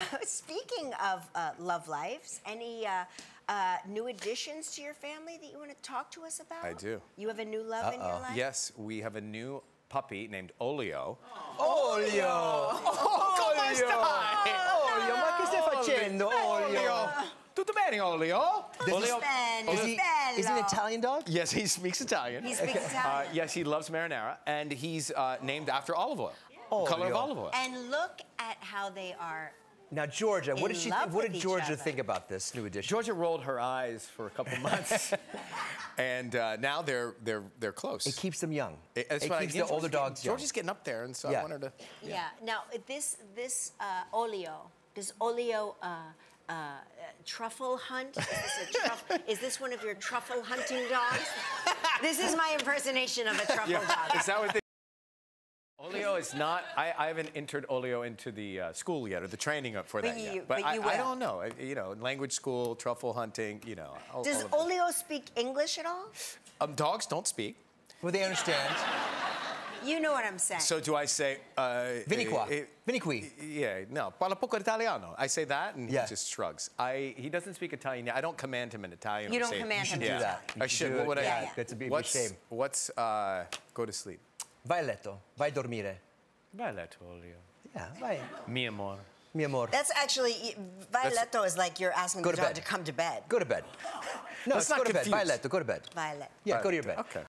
Speaking of uh, love lives, any uh, uh, new additions to your family that you want to talk to us about? I do. You have a new love in your life? Yes, we have a new puppy named Olio. Olio! Olio! Olio, ma che stai facendo, Olio? Tutto bene, Olio? Olio- Bello, Is he, is he an. Italian dog? Yes, he speaks Italian. He speaks Uh, Italian. yes, he loves marinara, and he's uh, named after olive oil. The color of olive oil. And look at how they are. Now, Georgia, what In did she? love what did Georgia other. think about this new edition? Georgia rolled her eyes for a couple months, and uh, now they're they're they're close. it keeps them young. It- that's it why- keeps yeah, the older Georgia's getting- dogs young. Georgia's getting up there, and so Yeah. I wanted to. Yeah. yeah. Now this this uh, Olio. this Olio uh, uh, truffle hunt? Is this, a truff- is this one of your truffle hunting dogs? this is my impersonation of a truffle dog. Is that what they? Olio is not. I, I haven't entered Olio into the uh, school yet, or the training up for But that you- yet. But, but I, you I don't know. I, you know, language school, truffle hunting. You know. all- Does all of that. Olio speak English at all? Um, dogs don't speak. Well, they understand. You know what I'm saying. So do I say? Uh, Vieni qua. eh, eh, qui. Yeah, no. Parla poco italiano. I say that, and Yeah. he just shrugs. I he doesn't speak Italian yet. I don't command him in Italian. You don't say- command him You should do do that. You I should should. What it. would I? Yeah, yeah. That's a bit of a What's shame. what's uh, go to sleep? Vai a letto. Vai a dormire. Vai letto, Yeah, vai. Mi amor. Mi amor. That's actually Violetto is like you're asking Go the to dog bed. to come to bed. Go to bed. No, Let's go not to bed. Vai a confuse. letto. Go to bed. Violet. Yeah, go to your bed. Okay.